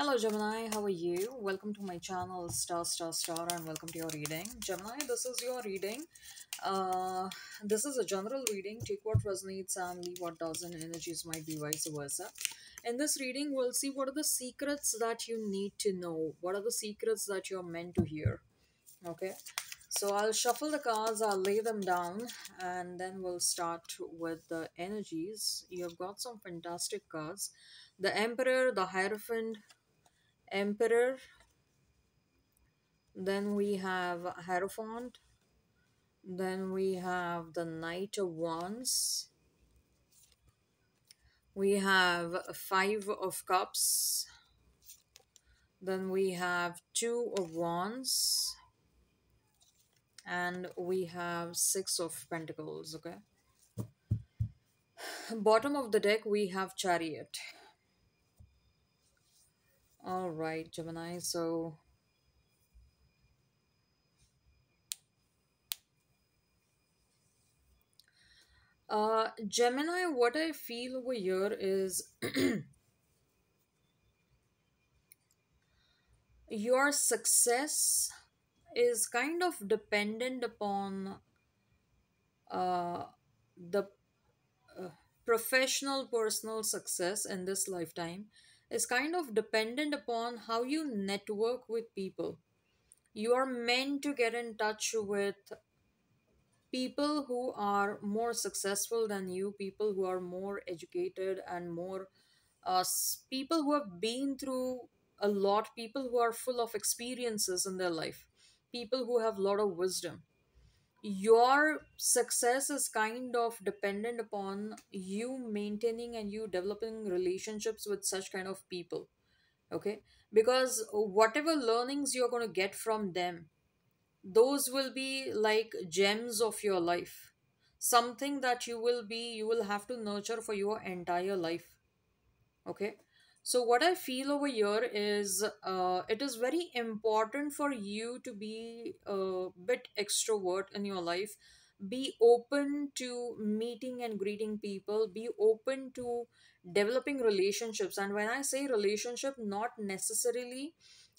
Hello Gemini, how are you? Welcome to my channel Staar Staar Staar and welcome to your reading. Gemini, this is your reading. Uh, this is a general reading. Take what resonates and leave what doesn't. Energies might be vice versa. In this reading, we'll see what are the secrets that you need to know. What are the secrets that you're meant to hear? Okay. So I'll shuffle the cards, I'll lay them down, and then we'll start with the energies. You've got some fantastic cards. The Emperor, the Hierophant, Emperor. Then we have Hierophant. Then we have the Knight of Wands. We have Five of Cups. Then we have Two of Wands. And we have Six of Pentacles, okay? Bottom of the deck, we have Chariot. All right, Gemini. So Uh, Gemini, what I feel over here is your success is kind of dependent upon uh, the uh, professional personal success in this lifetime is kind of dependent upon how you network with people. You are meant to get in touch with people who are more successful than you, people who are more educated and more uh, people who have been through a lot, people who are full of experiences in their life, people who have a lot of wisdom. Your success is kind of dependent upon you maintaining and you developing relationships with such kind of people. Okay, because whatever learnings you're going to get from them those will be like gems of your life something that you will be you will have to nurture for your entire life okay so what i feel over here is uh, it is very important for you to be a bit extrovert in your life. Be open to meeting and greeting people. Be open to developing relationships. And when i say relationship not necessarily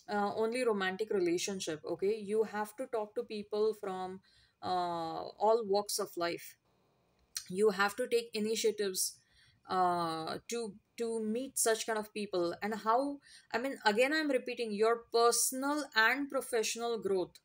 uh, only romantic relationship okay? You have to talk to people from uh, all walks of life. You have to take initiatives uh, to to meet such kind of people? And how i mean again i'm repeating your personal and professional growth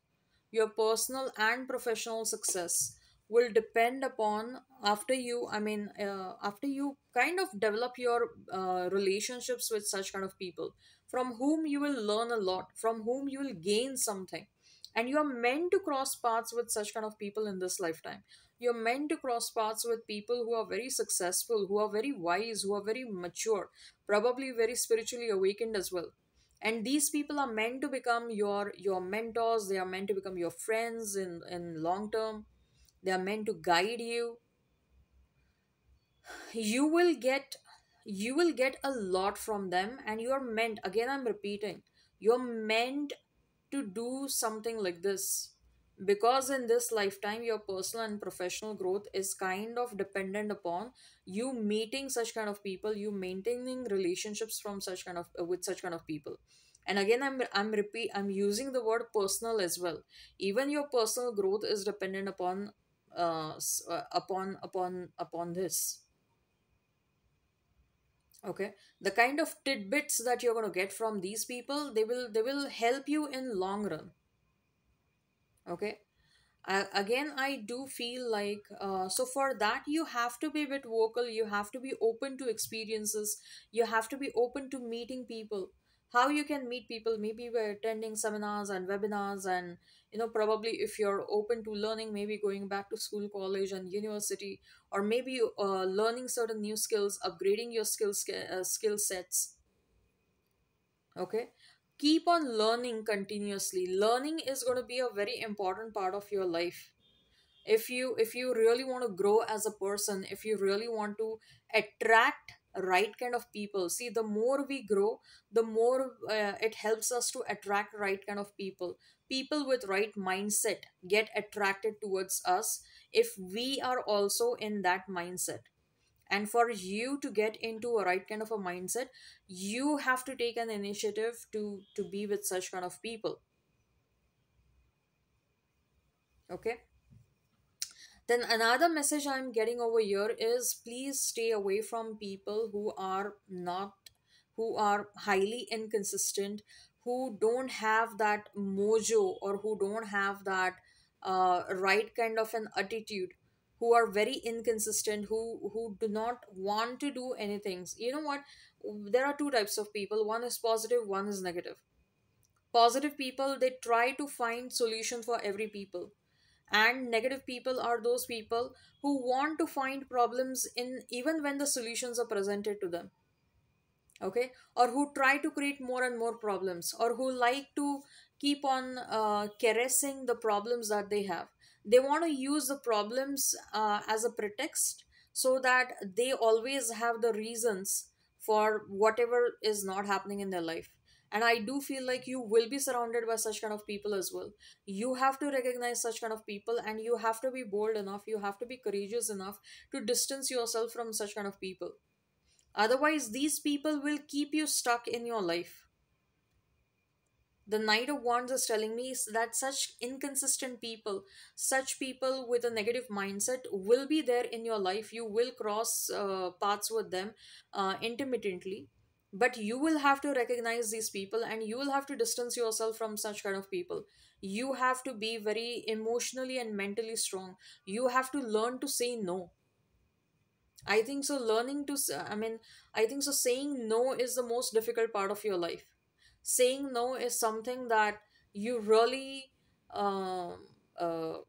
your personal and professional success will depend upon after you i mean uh, after you kind of develop your uh, relationships with such kind of people from whom you will learn a lot from whom you will gain something. And you are meant to cross paths with such kind of people in this lifetime you're meant to cross paths with people who are very successful who are very wise who are very mature probably very spiritually awakened as well. And these people are meant to become your your mentors. They are meant to become your friends in in long term. They are meant to guide you. You will get you will get a lot from them and you're meant again i'm repeating you're meant to do something like this because in this lifetime your personal and professional growth is kind of dependent upon you meeting such kind of people you maintaining relationships from such kind of with such kind of people. And again i'm i'm repeat i'm using the word personal as well. Even your personal growth is dependent upon uh, uh upon upon upon this. Okay? The kind of tidbits that you're going to get from these people they will they will help you in long run okay? I, again i do feel like uh, so for that you have to be a bit vocal. You have to be open to experiences. You have to be open to meeting people. How you can meet people maybe by attending seminars and webinars and you know probably if you're open to learning maybe going back to school college and university or maybe uh, learning certain new skills upgrading your skills uh, skill sets. Okay keep on learning continuously. Learning is going to be a very important part of your life. If you if you really want to grow as a person if you really want to attract right kind of people see the more we grow the more uh, it helps us to attract right kind of people. People with right mindset get attracted towards us if we are also in that mindset and for you to get into a right kind of a mindset you have to take an initiative to to be with such kind of people. Okay? Then another message i'm getting over here is please stay away from people who are not who are highly inconsistent who don't have that mojo or who don't have that uh, right kind of an attitude who are very inconsistent who who do not want to do anything you know what? There are two types of people. One is positive one is negative. Positive people they try to find solution for every people. And negative people are those people who want to find problems in even when the solutions are presented to them. Okay? Or who try to create more and more problems. Or who like to keep on uh, caressing the problems that they have they want to use the problems uh, as a pretext so that they always have the reasons for whatever is not happening in their life. And i do feel like you will be surrounded by such kind of people as well. You have to recognize such kind of people and you have to be bold enough you have to be courageous enough to distance yourself from such kind of people. Otherwise, these people will keep you stuck in your life. The Knight of Wands is telling me that such inconsistent people, such people with a negative mindset, will be there in your life. You will cross uh, paths with them uh, intermittently, but you will have to recognize these people and you will have to distance yourself from such kind of people. You have to be very emotionally and mentally strong. You have to learn to say no I think so. Learning to, I mean, I think so. Saying no is the most difficult part of your life. Saying no is something that you really, um, uh,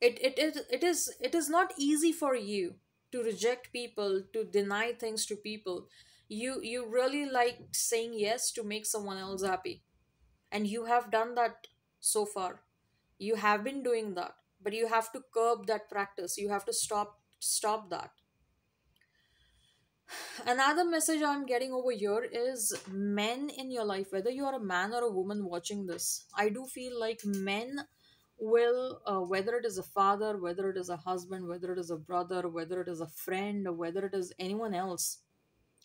it, it, it, it is it is not easy for you to reject people, to deny things to people. You you really like saying yes to make someone else happy, and you have done that so far. You have been doing that, but you have to curb that practice. You have to stop stop that Another message I'm getting over here is men in your life, whether you are a man or a woman watching this, I do feel like men will, uh, whether it is a father, whether it is a husband, whether it is a brother, whether it is a friend, or whether it is anyone else,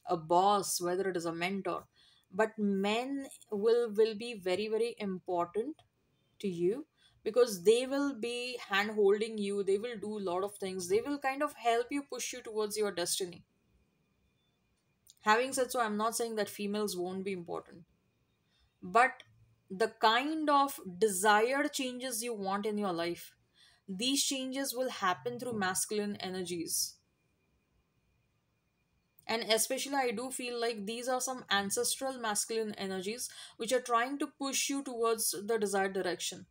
a boss, whether it is a mentor, but men will will be very very important to you because they will be hand holding you they will do a lot of things they will kind of help you push you towards your destiny Having said so, I'm not saying that females won't be important, but the kind of desired changes you want in your life, these changes will happen through masculine energies. And especially, I do feel like these are some ancestral masculine energies which are trying to push you towards the desired direction,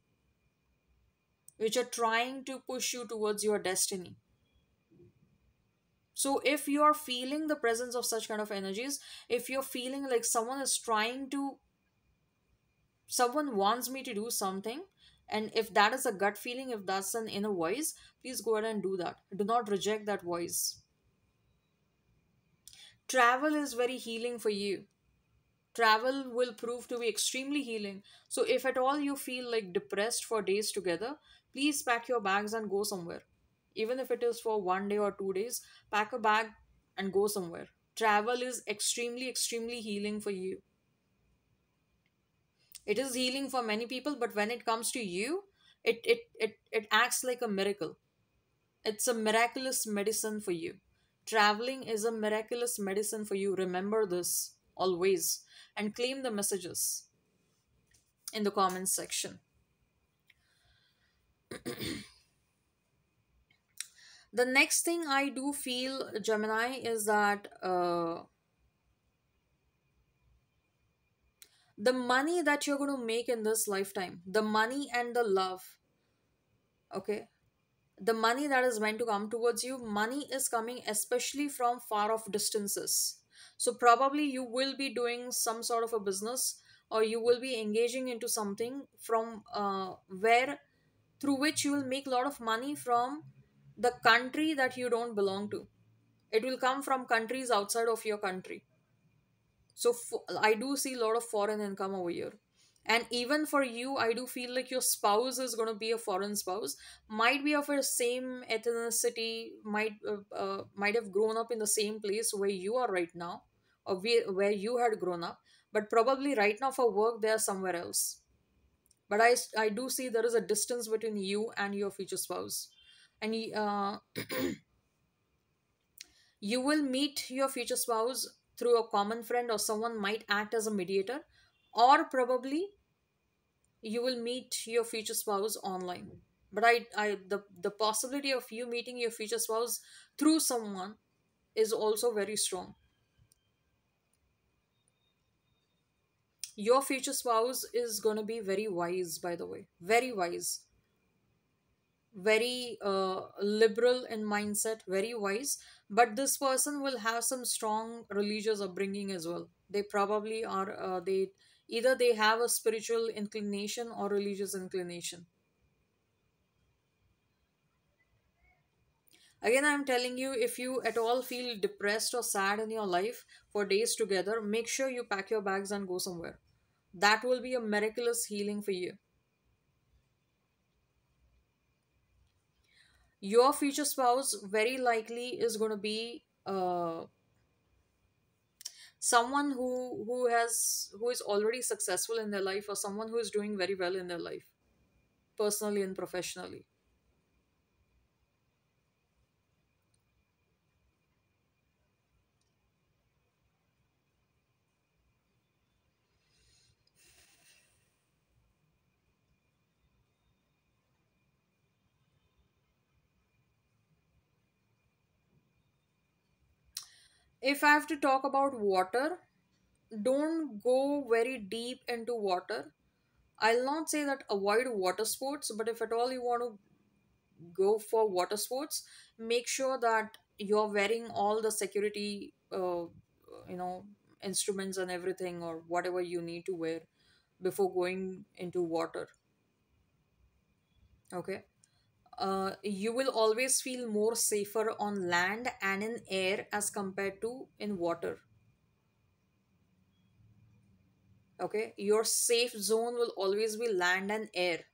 which are trying to push you towards your destiny. So, if you are feeling the presence of such kind of energies, if you're feeling like someone is trying to someone wants me to do something and if that is a gut feeling if that's an inner voice please go ahead and do that. Do not reject that voice. Travel is very healing for you. Travel will prove to be extremely healing. So if at all you feel like depressed for days together please pack your bags and go somewhere even if it is for one day or two days pack a bag and go somewhere. Travel is extremely extremely healing for you. It is healing for many people but when it comes to you it it it, it acts like a miracle. It's a miraculous medicine for you. Traveling is a miraculous medicine for you. Remember this always and claim the messages in the comments section the next thing i do feel gemini is that uh, the money that you're going to make in this lifetime the money and the love okay? The money that is meant to come towards you money is coming especially from far off distances. So probably you will be doing some sort of a business or you will be engaging into something from uh, where through which you will make a lot of money from the country that you don't belong to. It will come from countries outside of your country. So I do see a lot of foreign income over here. And even for you i do feel like your spouse is going to be a foreign spouse. Might be of a same ethnicity might uh, uh, might have grown up in the same place where you are right now or where, where you had grown up. But probably right now for work they are somewhere else. But i i do see there is a distance between you and your future spouse and uh, you will meet your future spouse through a common friend or someone might act as a mediator or probably you will meet your future spouse online. But i i the the possibility of you meeting your future spouse through someone is also very strong. Your future spouse is going to be very wise by the way. Very wise very uh, liberal in mindset very wise but this person will have some strong religious upbringing as well they probably are uh, they either they have a spiritual inclination or religious inclination Again, I'm telling you, if you at all feel depressed or sad in your life for days together, make sure you pack your bags and go somewhere. That will be a miraculous healing for you. Your future spouse very likely is going to be uh, someone who who has who is already successful in their life or someone who is doing very well in their life, personally and professionally. If I have to talk about water, don't go very deep into water I'll not say that avoid water sports, but if at all you want to go for water sports, make sure that you're wearing all the security, uh, you know, instruments and everything, or whatever you need to wear before going into water. Okay. Uh, you will always feel more safer on land and in air as compared to in water. Okay. Your safe zone will always be land and air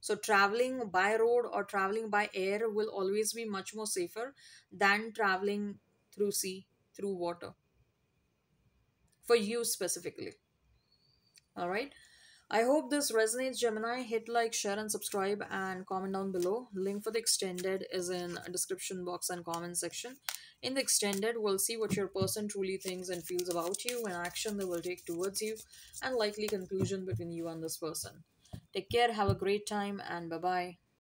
So traveling by road or traveling by air will always be much more safer than traveling through sea, through water, for you specifically. All right. I hope this resonates, Gemini. Hit like, share, and subscribe, and comment down below. Link for the extended is in description box and comment section. In the extended, we'll see what your person truly thinks and feels about you, and action they will take towards you, and likely conclusion between you and this person. Take care, have a great time, and bye bye.